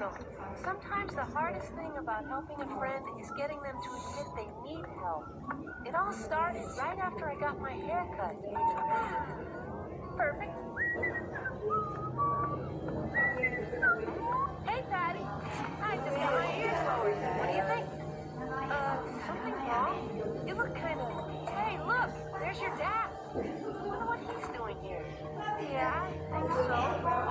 don't. Sometimes the hardest thing about helping a friend is getting them to admit they need help. It all started right after I got my hair cut. Perfect. Hey, Patti. I just got my ears lowered. What do you think? Uh, something wrong? You look kind of... Hey, look! There's your dad. Wonder what he's doing here. Yeah, I think so.